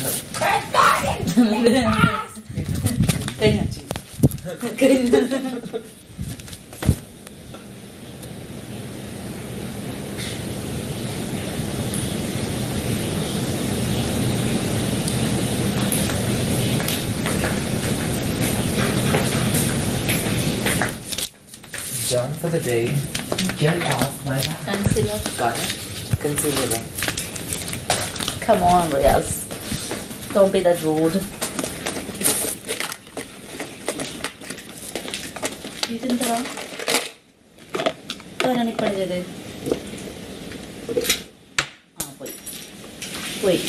Done for the day. Get off my back. Concealer. Got it. Concealer. Come on, Liz. Don't be that rude. ഇതെന്താ ആരാണ് ആ പോയി പോയി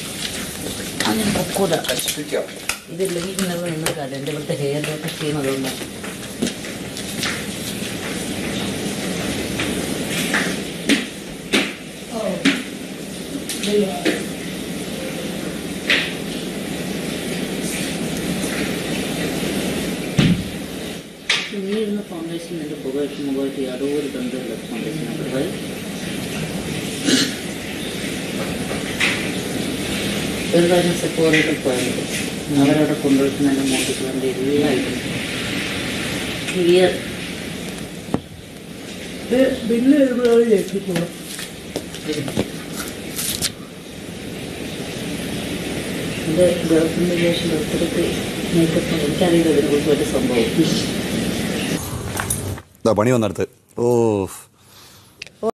അങ്ങനെ പൊക്കൂല ഇതില്ലെങ്കിൽ ഇങ്ങനെ വീണ് കാലം എന്റെ ഇവിടുത്തെ ഹെയർ കട്ട് ചെയ്യുന്നതുകൊണ്ട് നീ ഇരുന്ന് ഫൗണ്ടേഷൻ എന്റെ പുകയിട്ട് മുഖമായിട്ട് യാതൊരു ബന്ധമില്ല ഫൗണ്ടേഷൻ അവരുടെ ഒരു കാര്യം സെപ്പോറേറ്റ് പോയത് അവരവിടെ കൊണ്ടുവയ്ക്കുന്നതിന്റെ മോട്ടിക്ക് വേണ്ടി എല്ലായിട്ടും ക്ലിയർ ബില്ല് എഴുതുന്നത് ഞെട്ടിപ്പോണം എന്റെ ഗേൾഫ്രണ്ട് ശേഷം ഒത്തിരി എനിക്കറിയില്ല ഇതിനെക്കുറിച്ച് ഒരു സംഭവം. ഇതാ പണി വന്നെടുത്ത്. ഓ